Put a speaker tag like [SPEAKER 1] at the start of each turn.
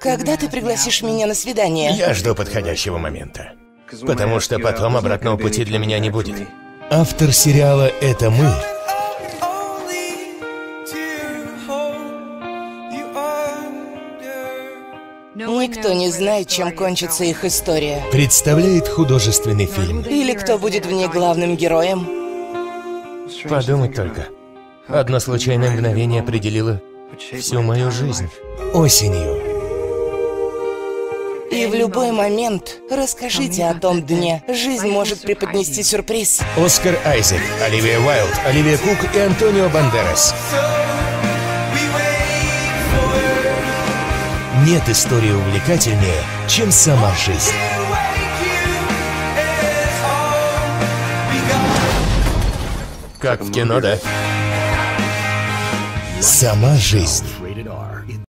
[SPEAKER 1] Когда ты пригласишь меня на свидание?
[SPEAKER 2] Я жду подходящего момента. Потому что потом обратного пути для меня не будет. Автор сериала «Это мы»
[SPEAKER 1] Никто не знает, чем кончится их история.
[SPEAKER 2] представляет художественный фильм.
[SPEAKER 1] Или кто будет в ней главным героем.
[SPEAKER 2] Подумать только. Одно случайное мгновение определило всю мою жизнь. Осенью.
[SPEAKER 1] И в любой момент расскажите о том дне. Жизнь может преподнести сюрприз.
[SPEAKER 2] Оскар Айзек, Оливия Уайлд, Оливия Кук и Антонио Бандерас. Нет истории увлекательнее, чем сама жизнь. Как в кино, да? Сама жизнь.